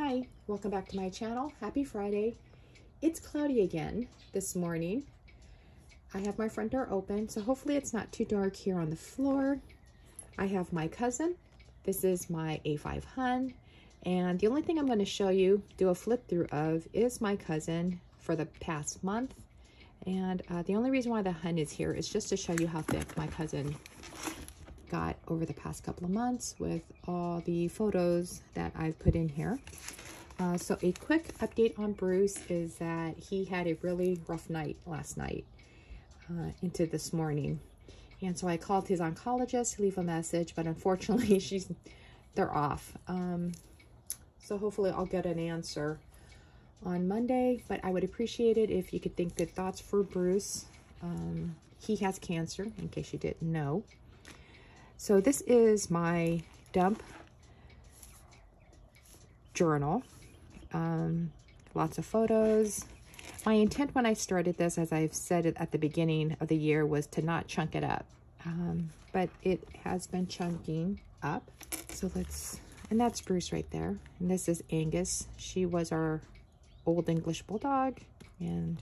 Hi, welcome back to my channel. Happy Friday. It's cloudy again this morning. I have my front door open, so hopefully it's not too dark here on the floor. I have my cousin. This is my A5 Hon. And the only thing I'm going to show you, do a flip through of, is my cousin for the past month. And uh, the only reason why the Hon is here is just to show you how thick my cousin got over the past couple of months with all the photos that I've put in here. Uh, so a quick update on Bruce is that he had a really rough night last night uh, into this morning. And so I called his oncologist to leave a message, but unfortunately she's they're off. Um, so hopefully I'll get an answer on Monday, but I would appreciate it if you could think good thoughts for Bruce. Um, he has cancer, in case you didn't know. So this is my dump journal. Um, lots of photos. My intent when I started this, as I've said at the beginning of the year, was to not chunk it up. Um, but it has been chunking up. So let's, and that's Bruce right there. And this is Angus. She was our old English Bulldog. And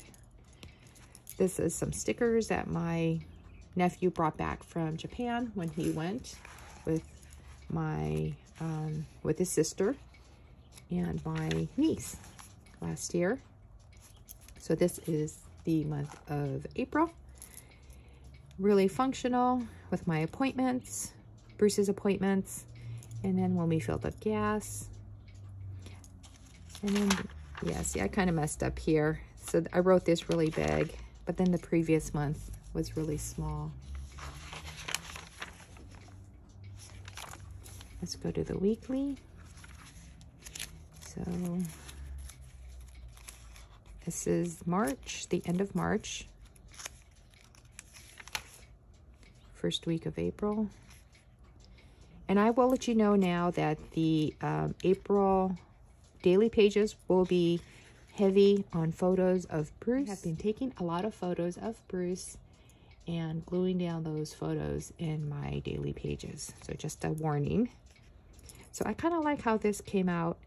this is some stickers that my nephew brought back from Japan when he went with my um, with his sister and my niece last year. So this is the month of April. Really functional with my appointments, Bruce's appointments, and then when we filled up gas. And then, yeah, see, I kind of messed up here. So I wrote this really big, but then the previous month was really small. Let's go to the weekly. So this is March, the end of March. First week of April. And I will let you know now that the um, April daily pages will be heavy on photos of Bruce. I've been taking a lot of photos of Bruce and gluing down those photos in my daily pages. So just a warning. So I kind of like how this came out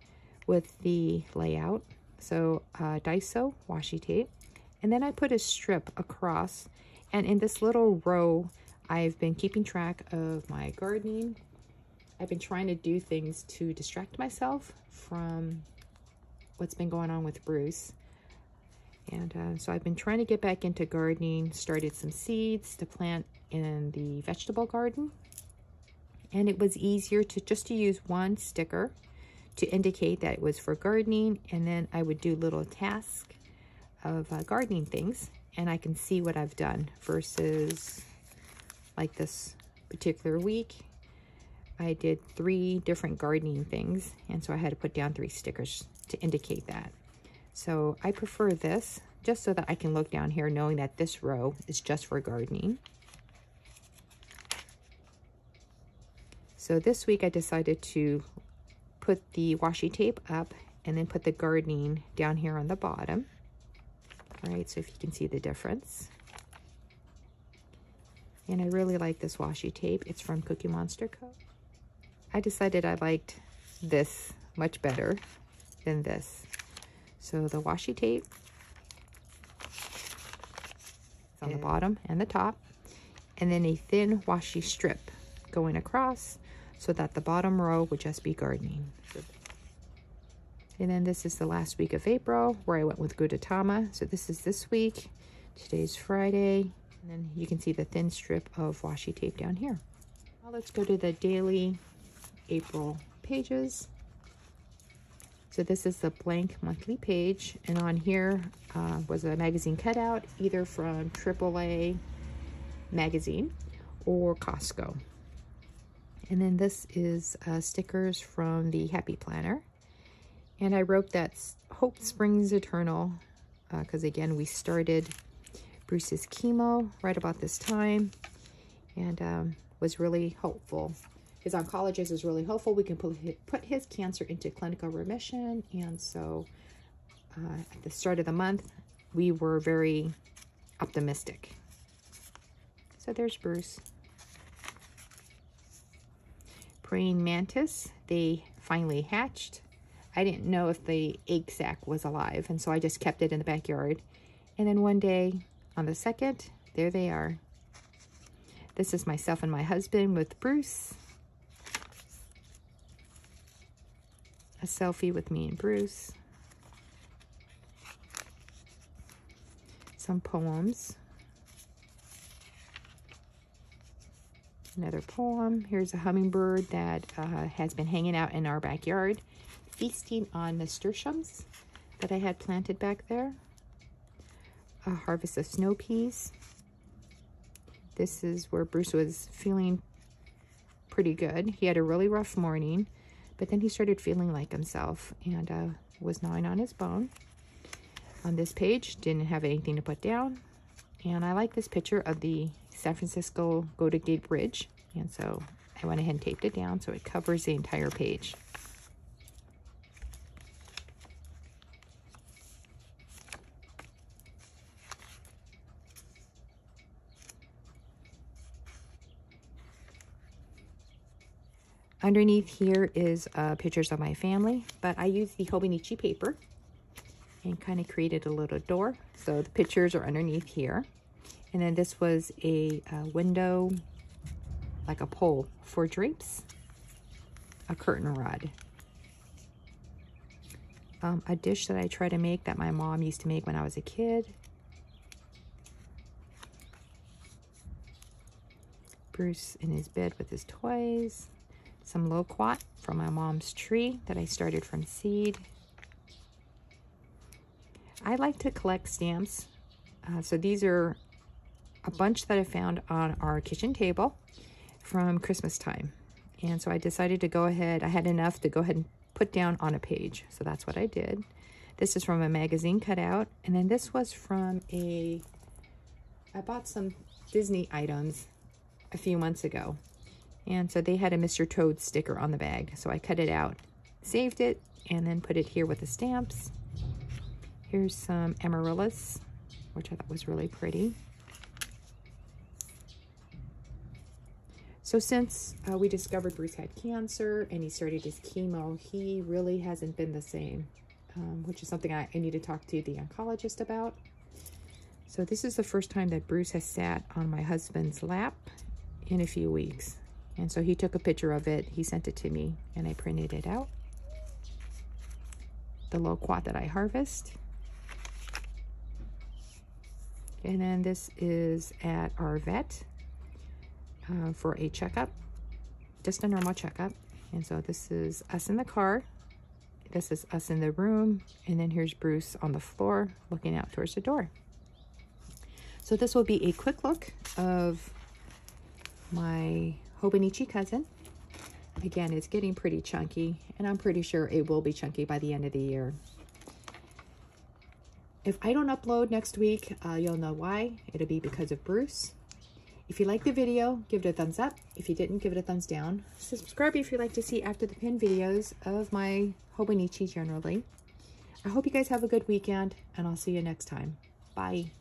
with the layout. So uh, Daiso washi tape. And then I put a strip across. And in this little row, I've been keeping track of my gardening. I've been trying to do things to distract myself from what's been going on with Bruce. And uh, so I've been trying to get back into gardening, started some seeds to plant in the vegetable garden. And it was easier to just to use one sticker to indicate that it was for gardening. And then I would do little tasks of uh, gardening things and I can see what I've done versus like this particular week. I did three different gardening things and so I had to put down three stickers to indicate that. So I prefer this just so that I can look down here knowing that this row is just for gardening. So this week I decided to put the washi tape up and then put the gardening down here on the bottom. All right, so if you can see the difference. And I really like this washi tape. It's from Cookie Monster Co. I decided I liked this much better than this. So the washi tape is on the bottom and the top. And then a thin washi strip going across so that the bottom row would just be gardening. And then this is the last week of April where I went with Gudetama. So this is this week. Today's Friday. And then you can see the thin strip of washi tape down here. Now let's go to the daily April pages. So this is the blank monthly page. And on here uh, was a magazine cutout, either from AAA magazine or Costco. And then this is uh, stickers from the Happy Planner. And I wrote that Hope Springs Eternal because, uh, again, we started Bruce's chemo right about this time and um, was really hopeful his oncologist is really hopeful we can put his cancer into clinical remission. And so uh, at the start of the month, we were very optimistic. So there's Bruce. Praying mantis, they finally hatched. I didn't know if the egg sac was alive, and so I just kept it in the backyard. And then one day, on the second, there they are. This is myself and my husband with Bruce. A selfie with me and Bruce. Some poems. Another poem. Here's a hummingbird that uh, has been hanging out in our backyard, feasting on nasturtiums that I had planted back there. A harvest of snow peas. This is where Bruce was feeling pretty good. He had a really rough morning, but then he started feeling like himself and uh, was gnawing on his bone. On this page, didn't have anything to put down. And I like this picture of the San Francisco Golden Gate Bridge. And so I went ahead and taped it down so it covers the entire page. Underneath here is uh, pictures of my family, but I used the Hobonichi paper and kind of created a little door. So the pictures are underneath here. And then this was a, a window, like a pole for drapes, a curtain rod. Um, a dish that I try to make that my mom used to make when I was a kid. Bruce in his bed with his toys some loquat from my mom's tree that I started from seed. I like to collect stamps. Uh, so these are a bunch that I found on our kitchen table from Christmas time. And so I decided to go ahead, I had enough to go ahead and put down on a page. So that's what I did. This is from a magazine cutout. And then this was from a, I bought some Disney items a few months ago. And so they had a Mr. Toad sticker on the bag. So I cut it out, saved it, and then put it here with the stamps. Here's some amaryllis, which I thought was really pretty. So since uh, we discovered Bruce had cancer and he started his chemo, he really hasn't been the same, um, which is something I, I need to talk to the oncologist about. So this is the first time that Bruce has sat on my husband's lap in a few weeks. And so he took a picture of it, he sent it to me, and I printed it out. The loquat that I harvest. And then this is at our vet uh, for a checkup, just a normal checkup. And so this is us in the car. This is us in the room. And then here's Bruce on the floor looking out towards the door. So this will be a quick look of my Hobonichi cousin. Again, it's getting pretty chunky, and I'm pretty sure it will be chunky by the end of the year. If I don't upload next week, uh, you'll know why. It'll be because of Bruce. If you like the video, give it a thumbs up. If you didn't, give it a thumbs down. Subscribe if you'd like to see after the pin videos of my Hobonichi generally. I hope you guys have a good weekend, and I'll see you next time. Bye.